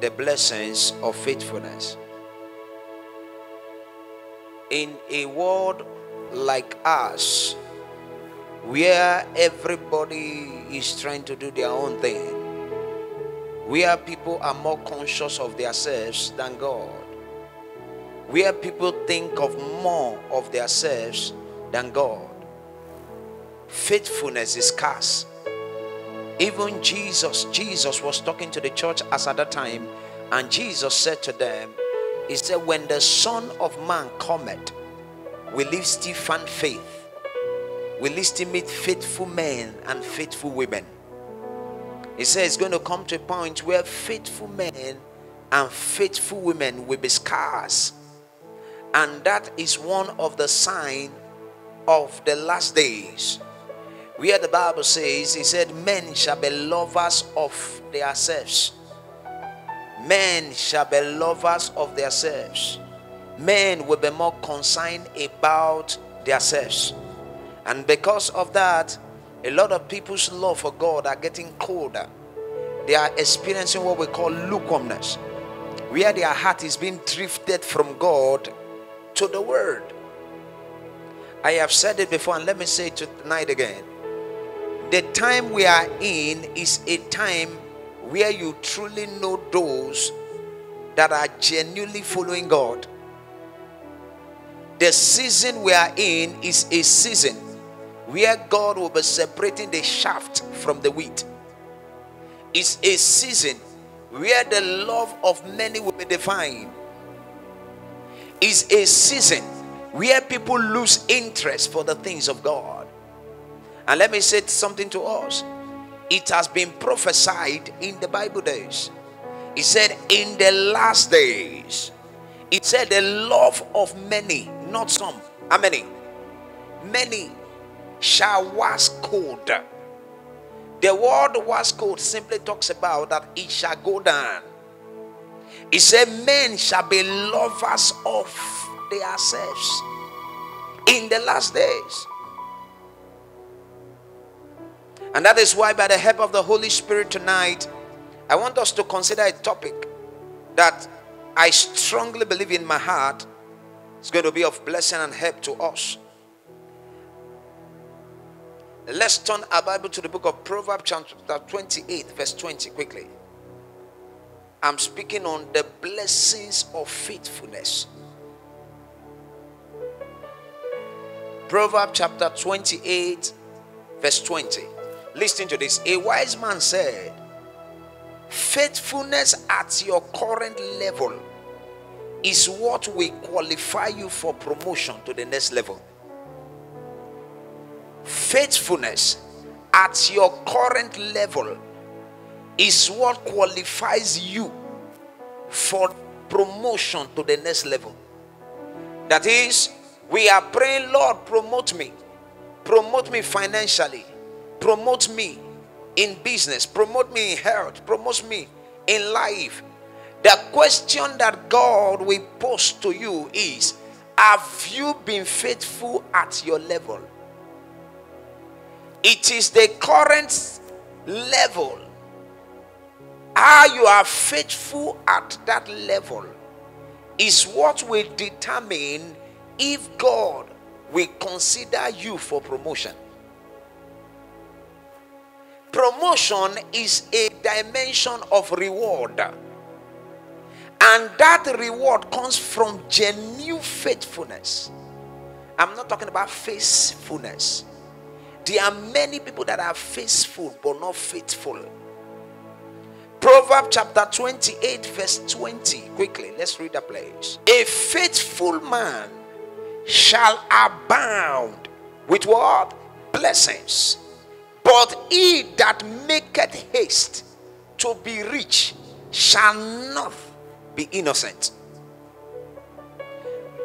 the blessings of faithfulness. In a world like us, where everybody is trying to do their own thing, where people are more conscious of themselves than God, where people think of more of themselves than God, faithfulness is scarce. Even Jesus, Jesus was talking to the church as at that time, and Jesus said to them, He said, When the Son of Man cometh, will he still find faith? Will he still meet faithful men and faithful women? He says it's going to come to a point where faithful men and faithful women will be scarce. And that is one of the sign of the last days. Where the Bible says, He said, Men shall be lovers of themselves. Men shall be lovers of themselves. Men will be more concerned about themselves. And because of that, a lot of people's love for God are getting colder. They are experiencing what we call lukewarmness, where their heart is being drifted from God to the world. I have said it before, and let me say it tonight again. The time we are in is a time where you truly know those that are genuinely following God. The season we are in is a season where God will be separating the shaft from the wheat. It's a season where the love of many will be defined. It's a season where people lose interest for the things of God. And let me say something to us. It has been prophesied in the Bible days. It said, In the last days, it said, The love of many, not some. How many? Many shall wax cold. The word was cold simply talks about that it shall go down. It said, Men shall be lovers of themselves in the last days. And that is why, by the help of the Holy Spirit tonight, I want us to consider a topic that I strongly believe in my heart is going to be of blessing and help to us. Let's turn our Bible to the book of Proverbs, chapter 28, verse 20, quickly. I'm speaking on the blessings of faithfulness. Proverbs chapter 28, verse 20. Listen to this. A wise man said, Faithfulness at your current level is what will qualify you for promotion to the next level. Faithfulness at your current level is what qualifies you for promotion to the next level. That is, we are praying, Lord, promote me. Promote me financially. Promote me in business. Promote me in health. Promote me in life. The question that God will pose to you is Have you been faithful at your level? It is the current level. How you are faithful at that level is what will determine if God will consider you for promotion. Promotion is a dimension of reward. And that reward comes from genuine faithfulness. I'm not talking about faithfulness. There are many people that are faithful but not faithful. Proverbs chapter 28, verse 20. Quickly, let's read the place. A faithful man shall abound with what? Blessings. But he that maketh haste to be rich shall not be innocent.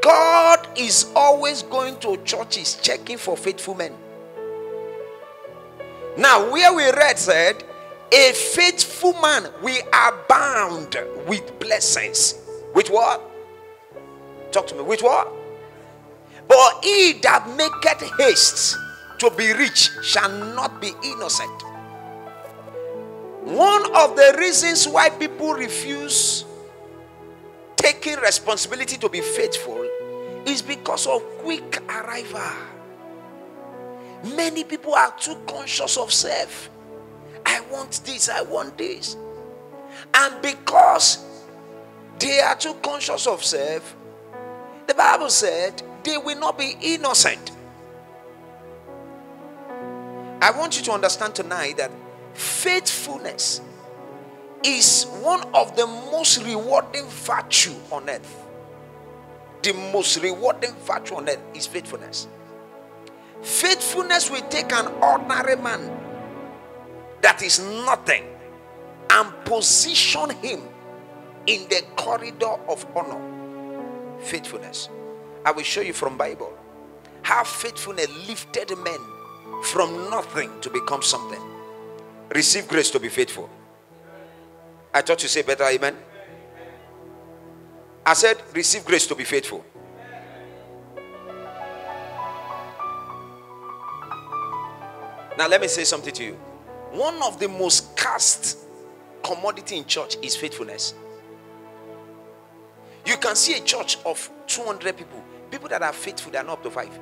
God is always going to churches checking for faithful men. Now, where we read said, a faithful man we are bound with blessings. With what? Talk to me. With what? But he that maketh haste to be rich shall not be innocent. One of the reasons why people refuse taking responsibility to be faithful is because of quick arrival. Many people are too conscious of self. I want this, I want this. And because they are too conscious of self, the Bible said they will not be innocent. I want you to understand tonight that faithfulness is one of the most rewarding virtue on earth. The most rewarding virtue on earth is faithfulness. Faithfulness will take an ordinary man that is nothing and position him in the corridor of honor. Faithfulness. I will show you from Bible how faithfulness lifted men from nothing to become something. Receive grace to be faithful. I thought you say better, amen. I said, receive grace to be faithful. Now, let me say something to you. One of the most cast commodity in church is faithfulness. You can see a church of 200 people. People that are faithful, they are not up to five.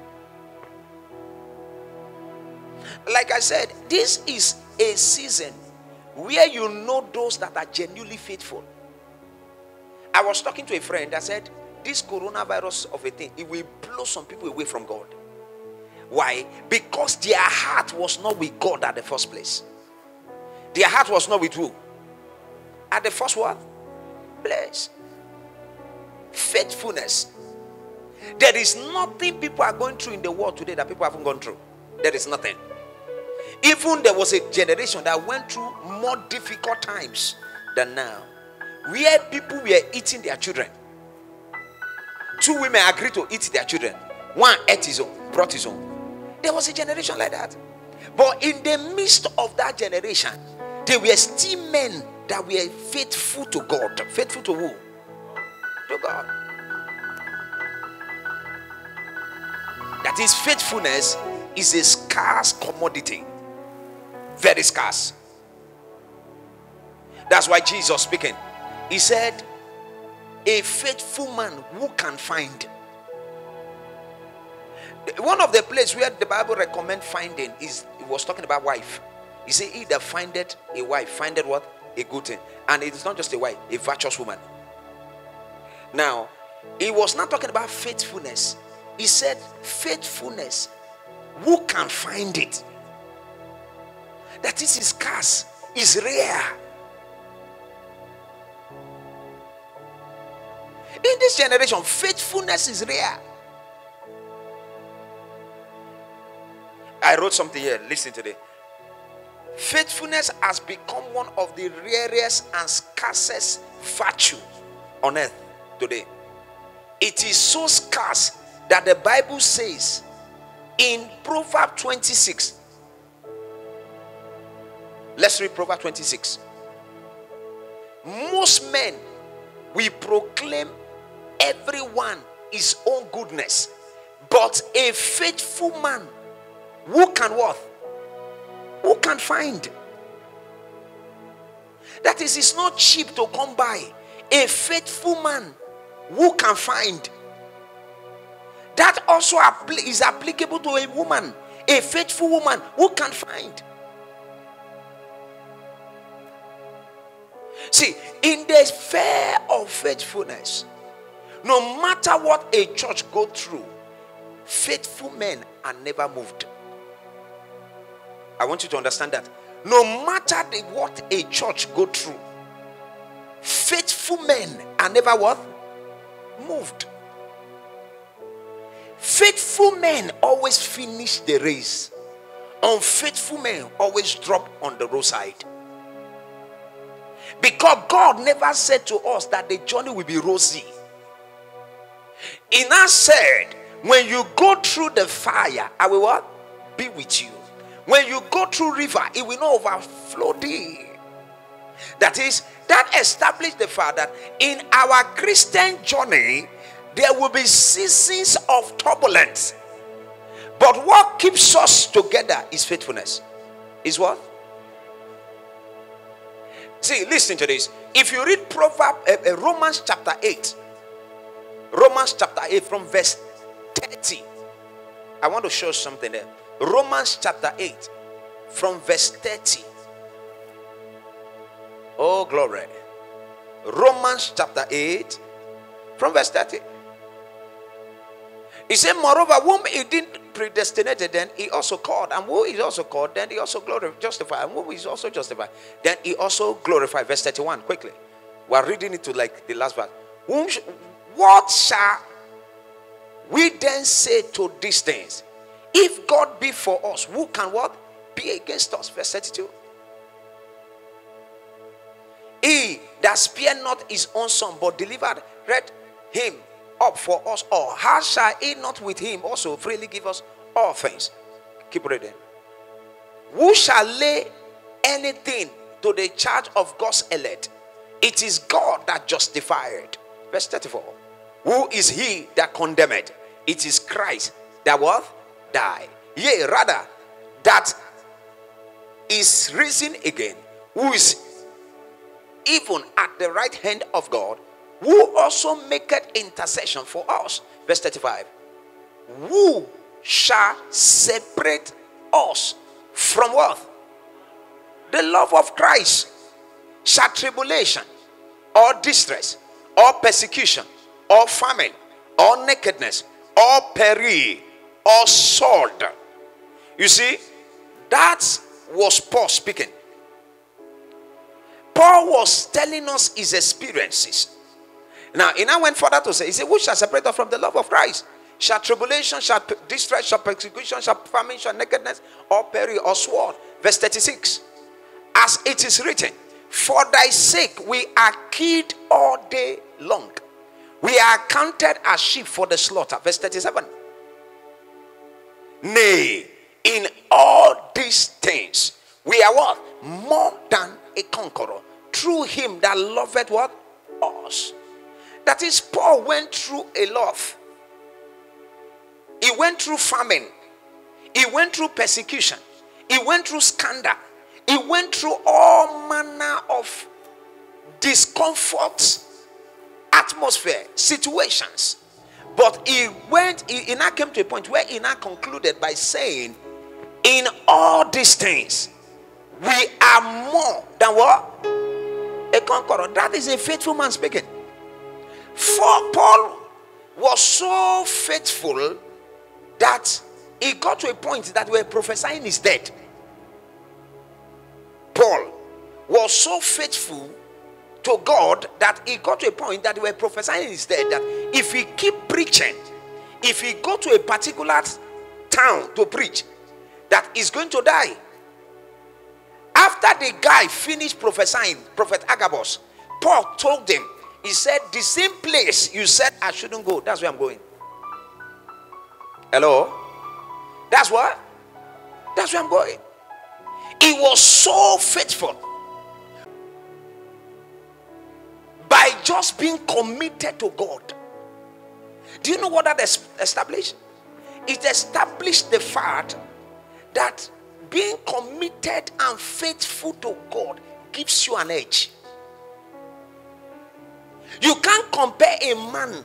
Like I said, this is a season where you know those that are genuinely faithful. I was talking to a friend that said, This coronavirus of a thing, it will blow some people away from God. Why? Because their heart was not with God at the first place. Their heart was not with who? At the first what? Place. Faithfulness. There is nothing people are going through in the world today that people haven't gone through. There is nothing. Even there was a generation that went through more difficult times than now, where people were eating their children. Two women agreed to eat their children. One ate his own, brought his own. There was a generation like that. But in the midst of that generation, there were still men that were faithful to God. Faithful to who? To God. That is, faithfulness is a scarce commodity. Very scarce. That's why Jesus speaking. He said, A faithful man who can find. One of the places where the Bible recommend finding is it was talking about wife. He said, He that findeth a wife, findeth what? A good thing. And it is not just a wife, a virtuous woman. Now, he was not talking about faithfulness. He said, faithfulness. Who can find it? That is scarce, is rare. In this generation, faithfulness is rare. I wrote something here. Listen to this. Faithfulness has become one of the rarest and scarcest virtues on earth today. It is so scarce that the Bible says in Proverbs 26. Let's read Proverbs 26. Most men we proclaim everyone his own goodness, but a faithful man who can what? Who can find? That is, it's not cheap to come by. A faithful man who can find. That also is applicable to a woman, a faithful woman who can find. See, in the fair of faithfulness, no matter what a church go through, faithful men are never moved. I want you to understand that. No matter the, what a church go through, faithful men are never what? Moved. Faithful men always finish the race. Unfaithful men always drop on the roadside. Because God never said to us that the journey will be rosy. He now said, when you go through the fire, I will what? Be with you. When you go through river, it will not overflow thee. That is, that established the fact that in our Christian journey, there will be seasons of turbulence. But what keeps us together is faithfulness. Is what? See, listen to this. If you read Proverb, uh, Romans chapter 8, Romans chapter 8 from verse 30, I want to show something there. Romans chapter 8 from verse 30. Oh, glory. Romans chapter 8 from verse 30. He said, Moreover, whom he didn't predestinated, then he also called. And who is also called, then he also glorified, justified. And whom is also justified, then he also glorified. Verse 31, quickly. We're reading it to like the last verse. Whom sh- what shall we then say to these things? If God be for us, who can what? Be against us. Verse 32. He that spared not his own son, but delivered read him up for us all. How shall he not with him also freely give us all things? Keep reading. Who shall lay anything to the charge of God's elect? It is God that justified. Verse 34. Who is he that condemned? It is Christ that was Die. Yea, rather, that is risen again, who is even at the right hand of God, who also maketh intercession for us. Verse 35. Who shall separate us from what? The love of Christ. Shall tribulation, or distress, or persecution, or famine, or nakedness, or peril, or sword. You see, that was Paul speaking. Paul was telling us his experiences. Now, he now went further to say, He said, Who shall separate us from the love of Christ? Shall tribulation, shall distress, shall persecution, shall famine, shall nakedness, or peril, or sword? Verse 36. As it is written, For thy sake we are killed all day long. We are counted as sheep for the slaughter. Verse 37. Nay, in all these things, we are what? More than a conqueror. Through him that loveth what? Us. That is, Paul went through a lot. He went through famine. He went through persecution. He went through scandal. He went through all manner of discomfort, atmosphere, situations. But he went, he, he now came to a point where he now concluded by saying, In all these things, we are more than what? A conqueror. That is a faithful man speaking. For Paul was so faithful that he got to a point that we're prophesying is dead. Paul was so faithful to God that he got to a point that we're prophesying is dead. That if he keep preaching, if he go to a particular town to preach, that he's going to die. After the guy finished prophesying, Prophet Agabus, Paul told him, he said, The same place you said I shouldn't go, that's where I'm going. Hello? That's what? That's where I'm going. He was so faithful by just being committed to God. Do you know what that established? It established the fact that being committed and faithful to God gives you an edge. You can't compare a man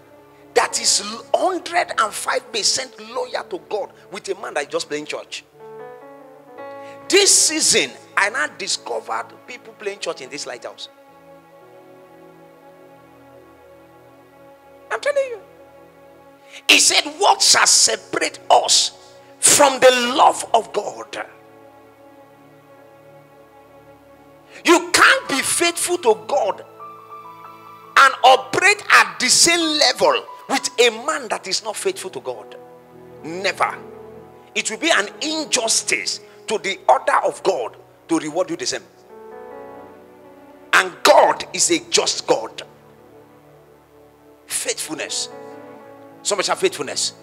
that is 105% loyal to God with a man that is just playing church. This season, I now discovered people playing church in this lighthouse. I'm telling you. He said, What shall separate us from the love of God? You can't be faithful to God and operate at the same level with a man that is not faithful to God. Never. It will be an injustice to the order of God to reward you the same. And God is a just God. Faithfulness. So much faithfulness.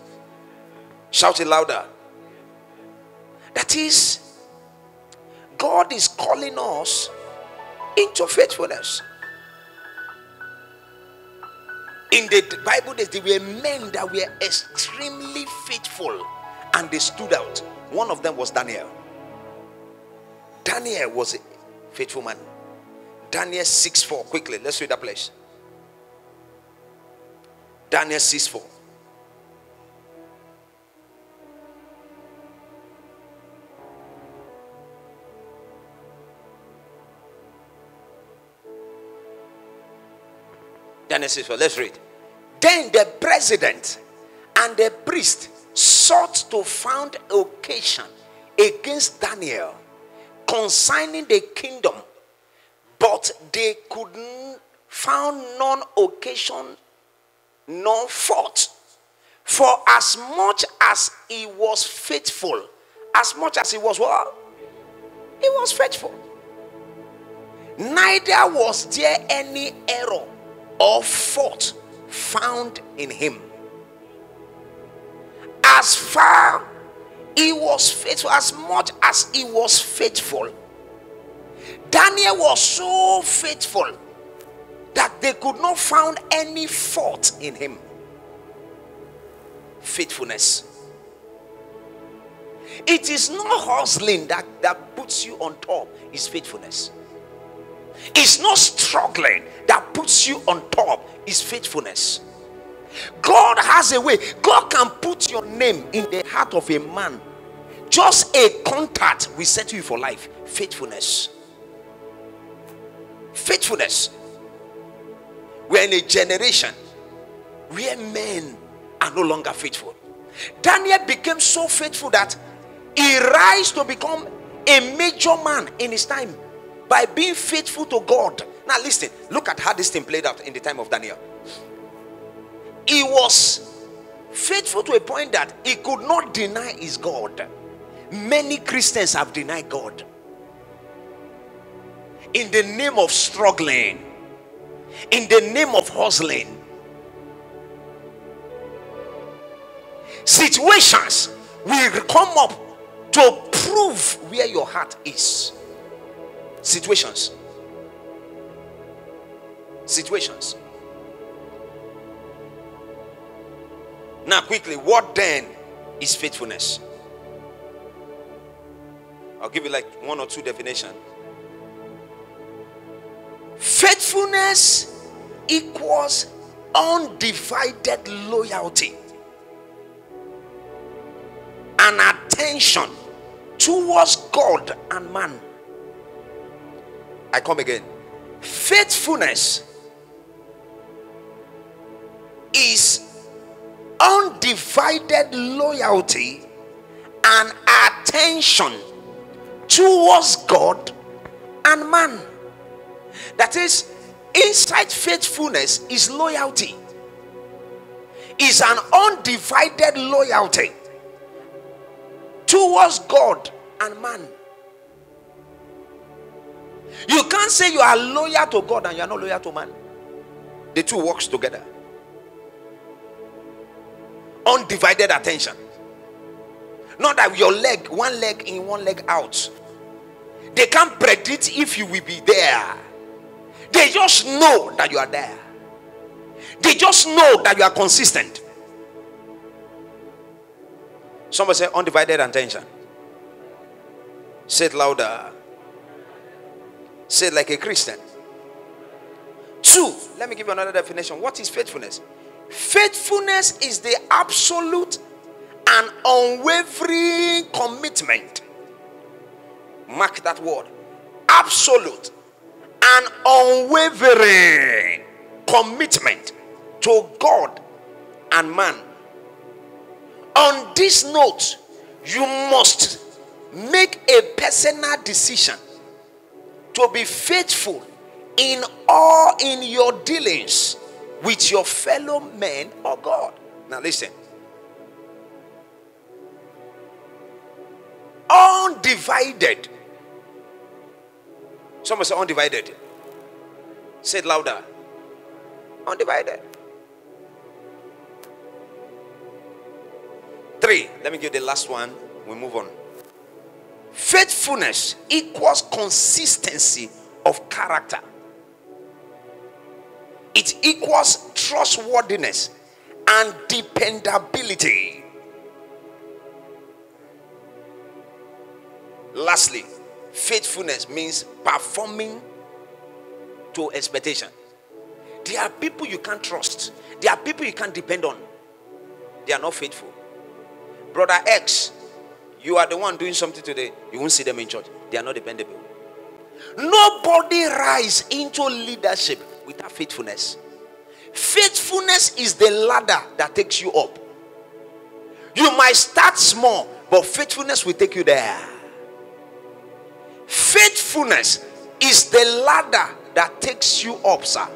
Shout it louder. That is, God is calling us into faithfulness. In the Bible days, there were men that were extremely faithful and they stood out. One of them was Daniel. Daniel was a faithful man. Daniel 6 4. Quickly, let's read that place. Daniel 6 4. 6 4. Let's read. Then the president and the priest sought to found occasion against Daniel concerning the kingdom, but they couldn't found none occasion nor fault. For as much as he was faithful, as much as he was what? He was faithful. Neither was there any error or fault found in him. As far he was faithful, as much as he was faithful, Daniel was so faithful that they could not find any fault in him. Faithfulness. It is not hustling that, that puts you on top, it's faithfulness. It's not struggling that puts you on top, it's faithfulness. God has a way. God can put your name in the heart of a man. Just a contact will set you for life. Faithfulness. Faithfulness. We're in a generation where men are no longer faithful. Daniel became so faithful that he rise to become a major man in his time by being faithful to God. Now, listen, look at how this thing played out in the time of Daniel. He was faithful to a point that he could not deny his God. Many Christians have denied God in the name of struggling, in the name of hustling. Situations will come up to prove where your heart is situations. Situations. Now, quickly, what then is faithfulness? I'll give you like one or two definitions. Faithfulness equals undivided loyalty and attention towards God and man. I come again. Faithfulness is undivided loyalty and attention towards God and man. That is, inside faithfulness is loyalty, is an undivided loyalty towards God and man. You can't say you are loyal to God and you are not loyal to man. The two works together. Undivided attention. Not that your leg, one leg in, one leg out. They can't predict if you will be there. They just know that you are there. They just know that you are consistent. Somebody say undivided attention. Say it louder. Say like a Christian. Two, let me give you another definition. What is faithfulness? Faithfulness is the absolute and unwavering commitment. Mark that word. Absolute and unwavering commitment to God and man. On this note, you must make a personal decision to be faithful in all in your dealings with your fellow men or God. Now listen. Undivided. Someone say undivided. Say it louder. Undivided. Three. Let me give the last one. We move on. Faithfulness equals consistency of character, it equals trustworthiness and dependability. Lastly, faithfulness means performing to expectation. There are people you can't trust. There are people you can't depend on. They are not faithful. Brother X, you are the one doing something today. You won't see them in church. They are not dependable. Nobody rise into leadership without faithfulness. Faithfulness is the ladder that takes you up. You might start small, but faithfulness will take you there. Faithfulness is the ladder that takes you up, sir.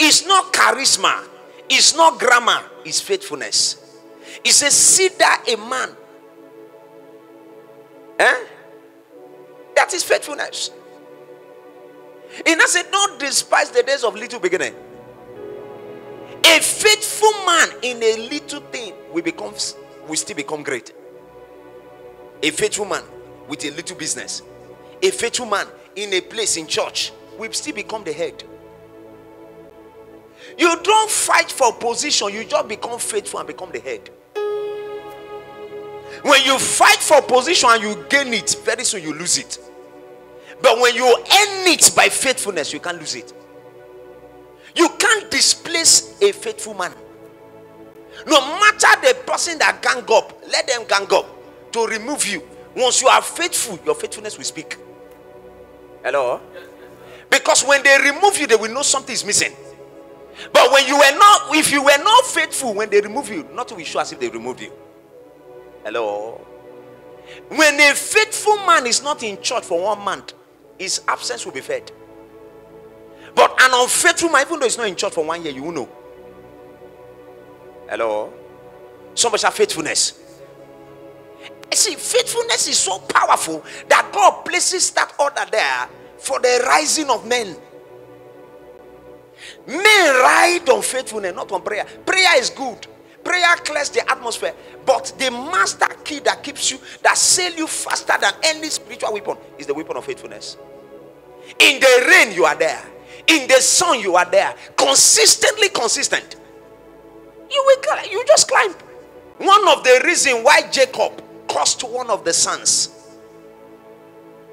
It's not charisma, it's not grammar, it's faithfulness. It says, See that a man. Eh? That is faithfulness. And I said, Don't despise the days of little beginning. A faithful man in a little thing will become will still become great. A faithful man with a little business, a faithful man in a place in church will still become the head. You don't fight for position, you just become faithful and become the head. When you fight for position and you gain it, very soon you lose it. But when you earn it by faithfulness, you can't lose it. You can't displace a faithful man. No matter the person that gang up, let them gang up to remove you. Once you are faithful, your faithfulness will speak. Hello? Because when they remove you, they will know something is missing. But when you were not, if you were not faithful, when they remove you, nothing will show as if they removed you. Hello? When a faithful man is not in church for one month, his absence will be fed. But an unfaithful man, even though he's not in church for one year, you will know. Hello? Somebody say faithfulness. See, faithfulness is so powerful that God places that order there for the rising of men. Men ride on faithfulness, not on prayer. Prayer is good. Prayer clears the atmosphere. But the master key that keeps you, that sail you faster than any spiritual weapon, is the weapon of faithfulness. In the rain, you are there. In the sun, you are there. Consistently consistent. You will you just climb. One of the reasons why Jacob cost one of the sons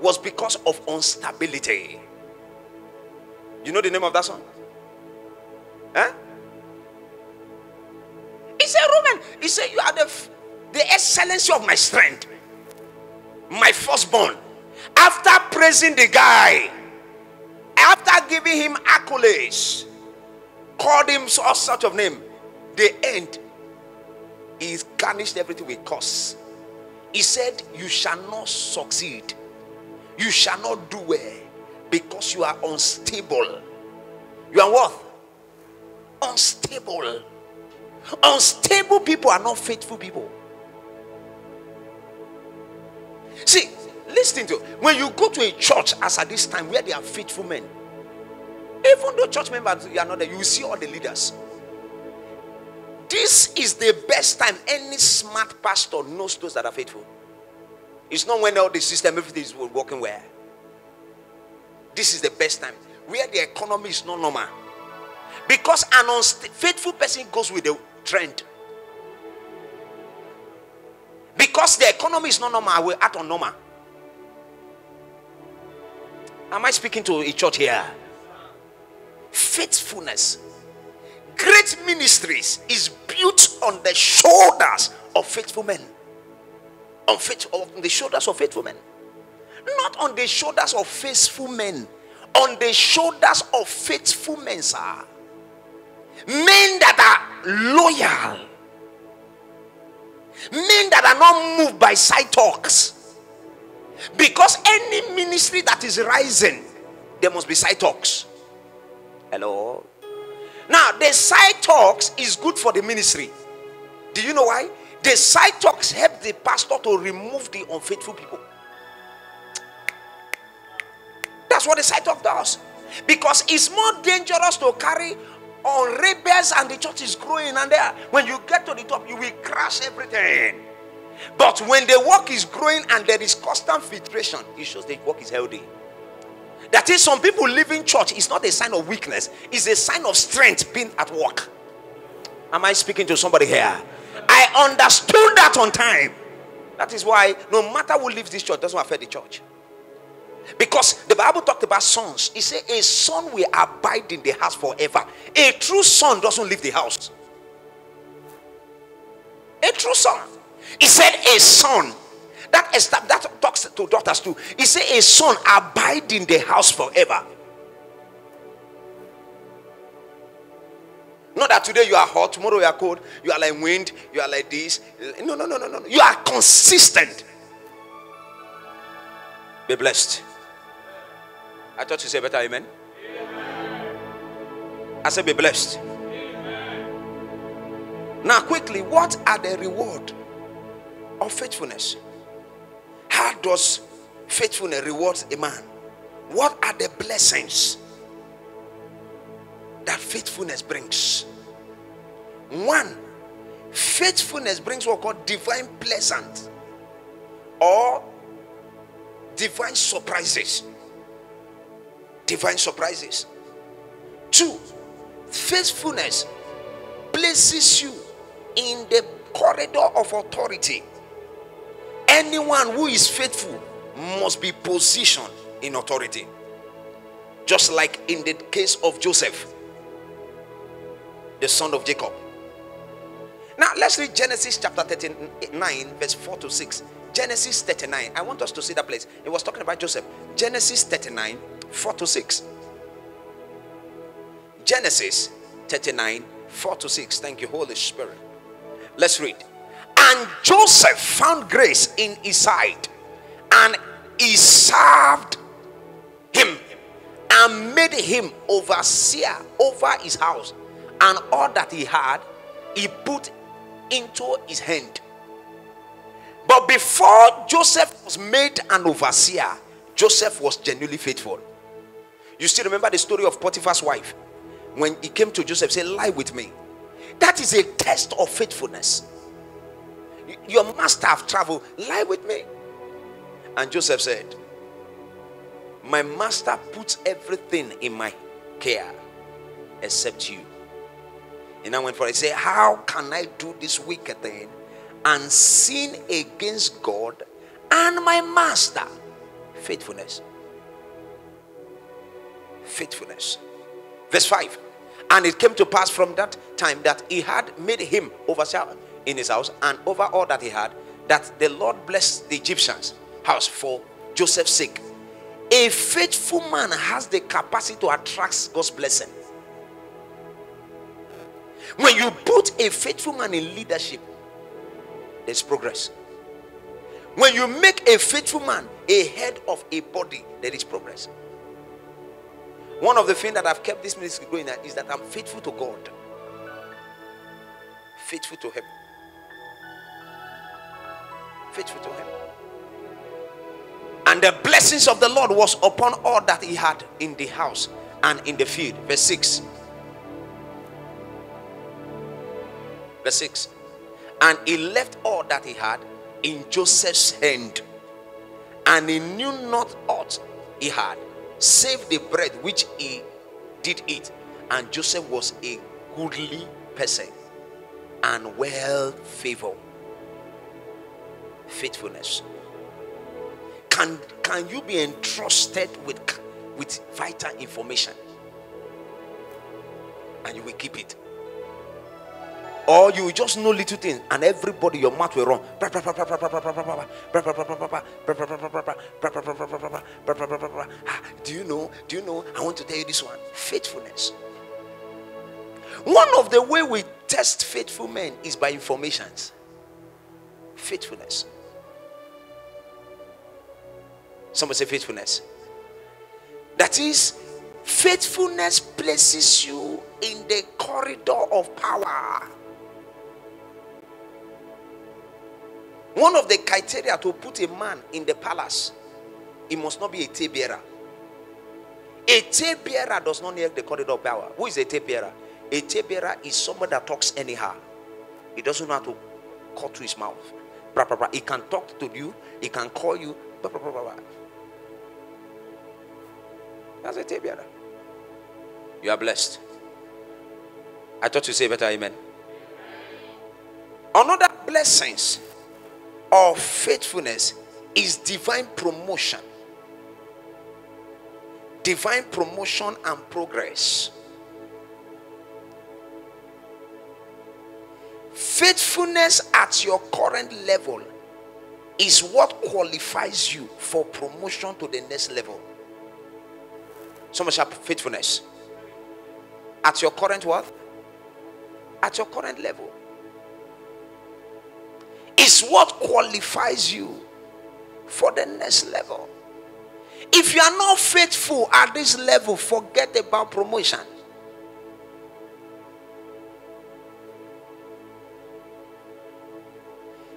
was because of instability. You know the name of that song? Huh? He said, he said, You are the, the excellency of my strength, my firstborn. After praising the guy, after giving him accolades, called him all sort of name, the end, he garnished everything with curse. He said, You shall not succeed, you shall not do well because you are unstable. You are what? Unstable. Unstable people are not faithful people. See, listen to when you go to a church as at this time where they are faithful men, even though church members you are not there, you will see all the leaders. This is the best time any smart pastor knows those that are faithful. It's not when all the system, everything is working well. This is the best time where the economy is not normal. Because an unfaithful person goes with the trend. Because the economy is not normal, I will act on normal. Am I speaking to a church here? Faithfulness. Great ministries is built on the shoulders of faithful men. On, faith, on the shoulders of faithful men. Not on the shoulders of faithful men. On the shoulders of faithful men, sir. Men that are loyal. Men that are not moved by side talks. Because any ministry that is rising, there must be side talks. Hello? Now, the side talks is good for the ministry. Do you know why? The side talks help the pastor to remove the unfaithful people. That's what the side talk does. Because it's more dangerous to carry on rebels and the church is growing and there when you get to the top you will crash everything. But when the work is growing and there is constant filtration it shows the work is healthy. That is some people leaving church is not a sign of weakness it's a sign of strength being at work. Am i speaking to somebody here? I understood that on time. That is why no matter who leaves this church doesn't affect the church Because the Bible talked about sons. He said, A son will abide in the house forever. A true son doesn't leave the house. A true son. He said, A son. That, that talks to daughters too. He said, A son abide in the house forever. Not that today you are hot, tomorrow you are cold, you are like wind, you are like this. No, no, no, no, no. You are consistent. Be blessed. I thought you said better, amen. amen. I said, be blessed. Amen. Now, quickly, what are the reward of faithfulness? How does faithfulness reward a man? What are the blessings that faithfulness brings? One, faithfulness brings what called divine pleasant or divine surprises divine surprises. Two, faithfulness places you in the corridor of authority. Anyone who is faithful must be positioned in authority. Just like in the case of Joseph, the son of Jacob. Now let's read Genesis chapter 39, verse 4 to 6. Genesis 39. I want us to see that place. It was talking about Joseph. Genesis 39, 4 to 6. Genesis 39, 4 to 6. Thank you, Holy Spirit. Let's read. And Joseph found grace in his sight, and he served him and made him overseer over his house, and all that he had, he put into his hand. But before Joseph was made an overseer, Joseph was genuinely faithful. You still remember the story of Potiphar's wife when he came to Joseph, say, Lie with me. That is a test of faithfulness. Your master have traveled, lie with me. And Joseph said, My master puts everything in my care except you. And I went for it. Say, How can I do this wicked thing and sin against God and my master? Faithfulness faithfulness. Verse 5 And it came to pass from that time that he had made him overseer in his house and over all that he had, that the Lord blessed the Egyptians' house for Joseph's sake. A faithful man has the capacity to attract God's blessing. When you put a faithful man in leadership, there's progress. When you make a faithful man a head of a body, there is progress. One of the things that I've kept this ministry going is that I'm faithful to God, faithful to Him, faithful to Him. And the blessings of the Lord was upon all that He had in the house and in the field. Verse 6. Verse 6. And he left all that he had in Joseph's hand, and he knew not aught he had save the bread which he did eat. And Joseph was a goodly person and well favored. Faithfulness. Can, can you be entrusted with, with vital information? And you will keep it. Or you just know little things and everybody, your mouth will run. Do you know? Do you know? I want to tell you this one faithfulness. One of the way we test faithful men is by informations. Faithfulness. Somebody say faithfulness. That is, faithfulness places you in the corridor of power. One of the criteria to put a man in the palace, he must not be a tape bearer. A tape bearer does not need the corridor of power. Who is a tape bearer? A tape bearer is someone that talks anyhow. He doesn't know how to cut to his mouth. He can talk to you, he can call you. That's a tape bearer. You are blessed. I thought you say better, amen. Another blessings of faithfulness is divine promotion. divine promotion and progress. Faithfulness at your current level is what qualifies you for promotion to the next level. So much faithfulness. At your current what? At your current level. Is what qualifies you for the next level. If you are not faithful at this level, forget about promotion.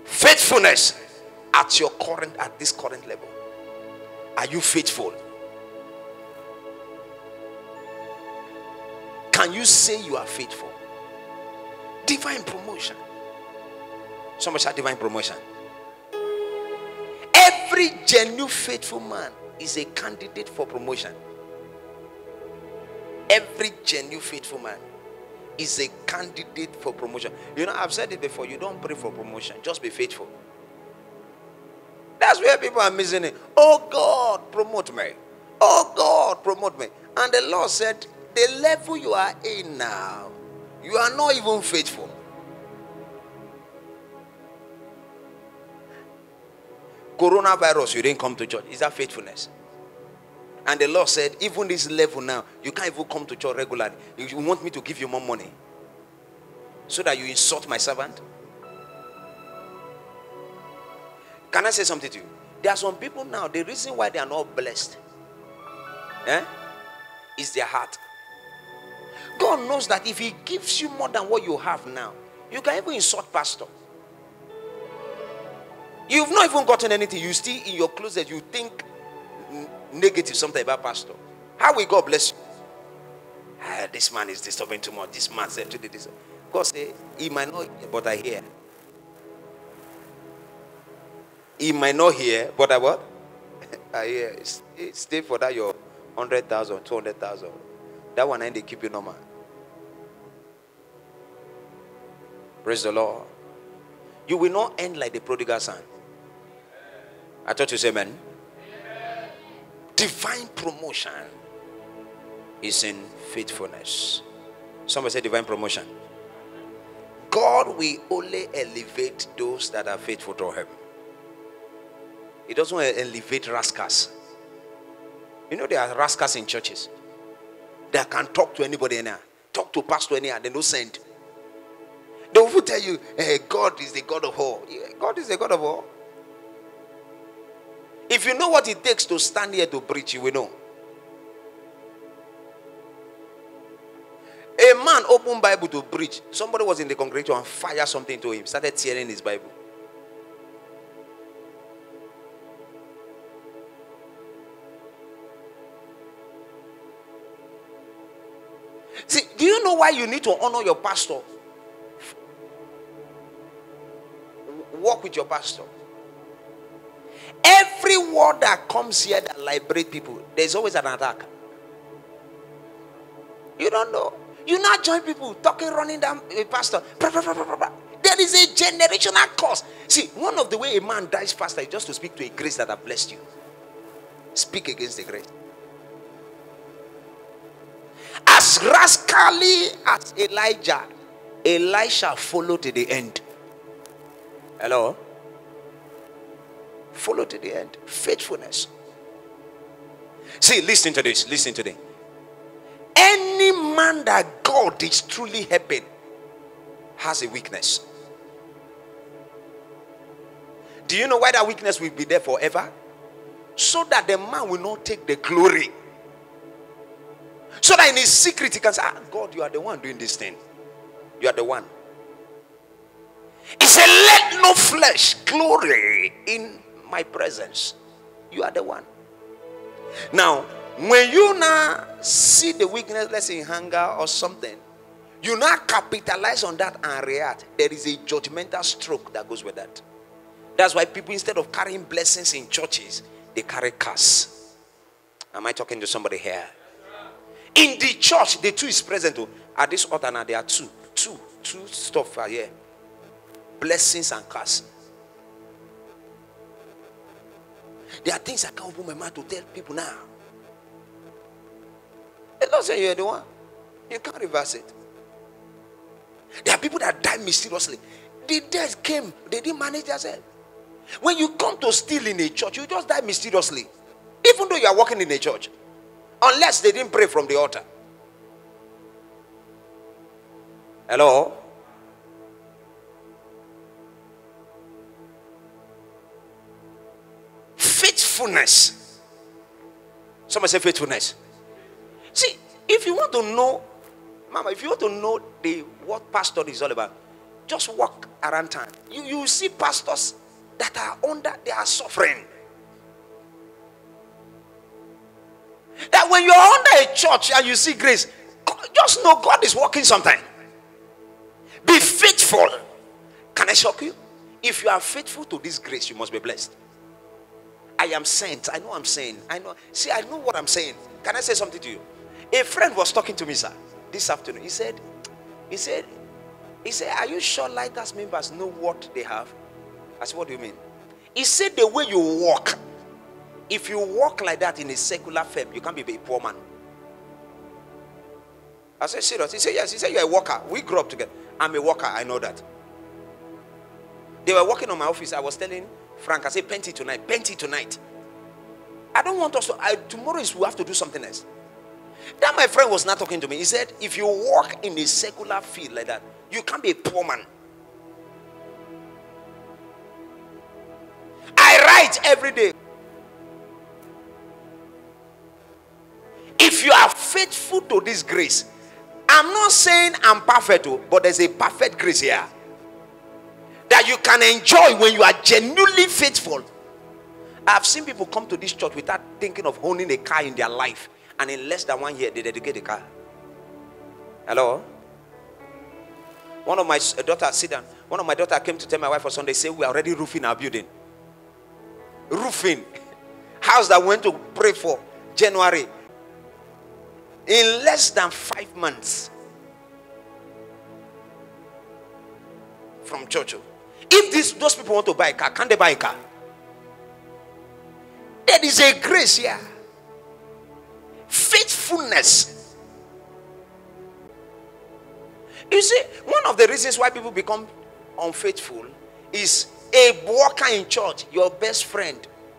Faithfulness at your current at this current level. Are you faithful? Can you say you are faithful? Divine promotion. So much divine promotion. Every genuine faithful man is a candidate for promotion. Every genuine faithful man is a candidate for promotion. You know, I've said it before. You don't pray for promotion, just be faithful. That's where people are missing it. Oh God, promote me. Oh God, promote me. And the Lord said, The level you are in now, you are not even faithful. Coronavirus, you didn't come to church. Is that faithfulness? And the Lord said, even this level now, you can't even come to church regularly. You want me to give you more money so that you insult my servant? Can I say something to you? There are some people now, the reason why they are not blessed eh, is their heart. God knows that if He gives you more than what you have now, you can even insult pastor. You've not even gotten anything. You still in your closet, you think negative something about pastor. How will God bless you? Ah, this man is disturbing too much. This man said to this. God say, he might not hear, but I hear. He might not hear, but I what? I hear. Stay for that your 100,000, 200,000. That one and they keep you normal. Praise the Lord. You will not end like the prodigal son. I thought you say amen. amen. Divine promotion is in faithfulness. Somebody say divine promotion. God will only elevate those that are faithful to Him. He doesn't elevate rascals. You know, there are rascals in churches that can talk to anybody anyhow, talk to pastor anyhow, they don't send. They will tell you, hey, God is the God of all. God is the God of all. If you know what it takes to stand here to preach, you will know. A man opened Bible to preach. Somebody was in the congregation and fired something to him. Started tearing his Bible. See, do you know why you need to honor your pastor? Walk with your pastor. Every word that comes here that liberate people, there's always an attack. You don't know. You not join people talking, running down a pastor. There is a generational cause. See, one of the way a man dies faster is just to speak to a grace that have blessed you. Speak against the grace. As rascally as Elijah, Elisha followed to the end. Hello? Follow to the end. Faithfulness. See, listen to this. Listen to this. Any man that God is truly helping has a weakness. Do you know why that weakness will be there forever? So that the man will not take the glory. So that in his secret he can say, ah, God, you are the one doing this thing. You are the one. He said, Let no flesh glory in my presence. You are the one. Now, when you now see the weakness, let's say hunger or something, you now capitalize on that and react. There is a judgmental stroke that goes with that. That's why people, instead of carrying blessings in churches, they carry curse. Am I talking to somebody here? In the church, the two is present. Oh. At this altar now, there are two, two, two stuff here: blessings and curse. There are things I can't open my mouth to tell people now. It's not saying you're the one. You can't reverse it. There are people that die mysteriously. The death came, they didn't manage themselves. When you come to steal in a church, you just die mysteriously. Even though you are walking in a church. Unless they didn't pray from the altar. Hello? Faithfulness. Somebody say faithfulness. See, if you want to know, Mama, if you want to know the what pastor is all about, just walk around town. You you see pastors that are under, they are suffering. That when you're under a church and you see grace, just know God is working sometime. Be faithful. Can I shock you? If you are faithful to this grace, you must be blessed. I am sent. I know I'm saying. I know. See, I know what I'm saying. Can I say something to you? A friend was talking to me, sir, this afternoon. He said, he said, he said, Are you sure lighters members know what they have? I said, What do you mean? He said, The way you walk, if you walk like that in a secular firm, you can't be a poor man. I said, Serious? He said, Yes. He said, You're a worker. We grew up together. I'm a worker. I know that. They were working on my office. I was telling Frank, I said, Penty tonight. Penty tonight. I don't want us to. I, tomorrow is we have to do something else. That my friend was not talking to me. He said, if you walk in a secular field like that, you can't be a poor man. I write every day. If you are faithful to this grace, I'm not saying I'm perfect, oh, but there's a perfect grace here that you can enjoy when you are genuinely faithful. I've seen people come to this church without thinking of owning a car in their life and in less than one year they dedicate a car. Hello? One of my uh, daughters, sit down. One of my daughter came to tell my wife on Sunday, say we are already roofing our building. Roofing. House that we went to pray for January. In less than five months. From church. Oh. If these those people want to buy a car, can they buy a car? There is a grace here faithfulness. You see, one of the reasons why people become unfaithful is a worker in church. Your best friend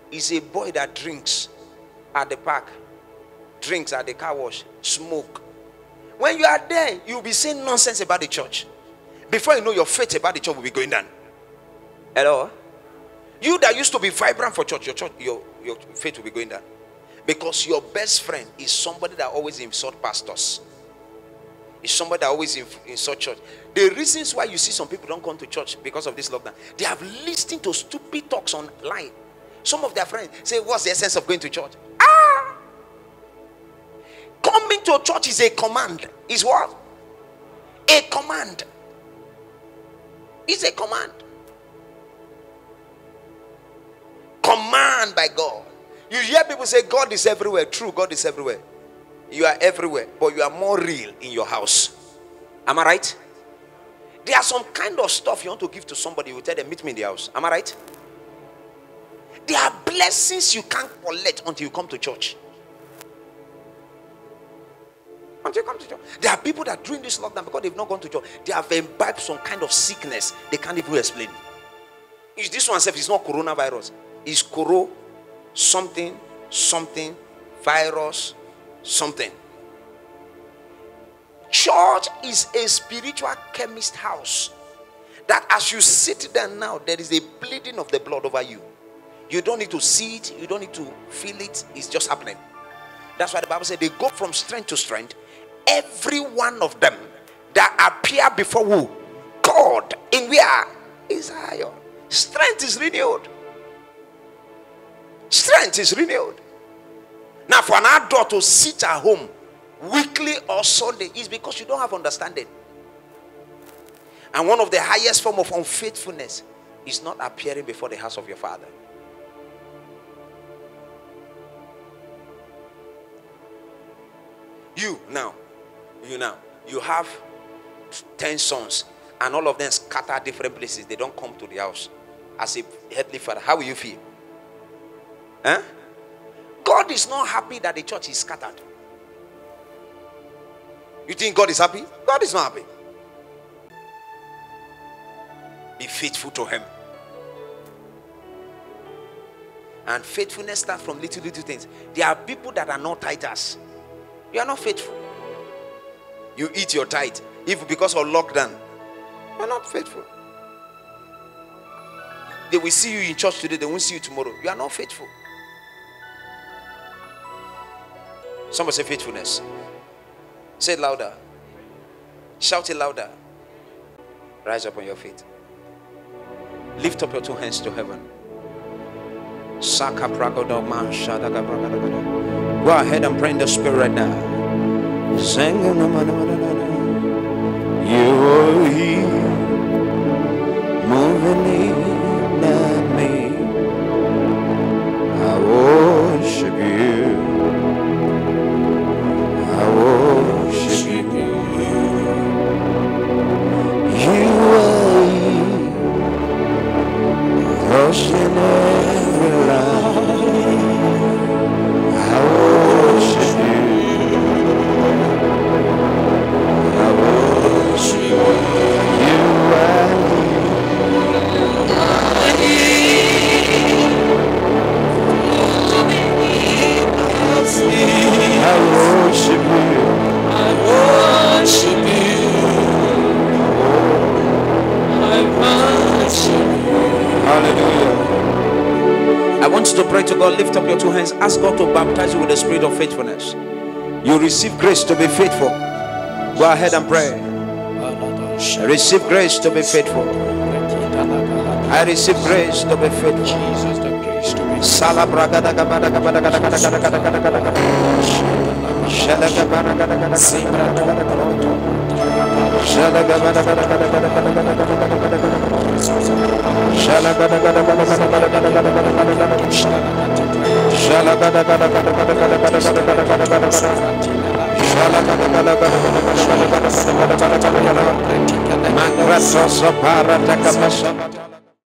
is a boy that drinks at the park, drinks at the car wash, smoke. When you are there, you'll be saying nonsense about the church. Before you know, your faith about the church will be going down. Hello? You that used to be vibrant for church, your church, your, your faith will be going down. Because your best friend is somebody that always insult pastors. Is somebody that always insult church. The reasons why you see some people don't come to church because of this lockdown, they have listened to stupid talks online. Some of their friends say, What's the essence of going to church? Ah! Coming to church is a command. Is what? A command. It's a command. By God. You hear people say God is everywhere. True, God is everywhere. You are everywhere, but you are more real in your house. Am I right? There are some kind of stuff you want to give to somebody. You tell them, meet me in the house. Am I right? There are blessings you can't collect until you come to church. Until you come to church. There are people that during this lockdown, because they've not gone to church, they have imbibed some kind of sickness they can't even explain. Is this one self? It's not coronavirus. It's coro something, something, virus, something. Church is a spiritual chemist house. That as you sit there now, there is a bleeding of the blood over you. You don't need to see it, you don't need to feel it, it's just happening. That's why the Bible said they go from strength to strength. Every one of them that appear before who? God in where? Is higher. Strength is renewed strength is renewed. Now, for an adult to sit at home weekly or Sunday is because you don't have understanding. And one of the highest form of unfaithfulness is not appearing before the house of your father. You now, you now, you have 10 sons, and all of them scatter different places. They don't come to the house as a heavenly father. How will you feel? Huh? God is not happy that the church is scattered. You think God is happy? God is not happy. Be faithful to Him. And faithfulness starts from little, little things. There are people that are not tithers. You are not faithful. You eat your tithe. If because of lockdown, you are not faithful. They will see you in church today, they won't see you tomorrow. You are not faithful. Somebody say faithfulness. Say it louder. Shout it louder. Rise up on your feet. Lift up your two hands to heaven. Go ahead and pray in the spirit right now. You are here, moving in receive grace to be faithful, go ahead and pray. Receive grace to be faithful. I receive grace to be faithful. Shala Thank you.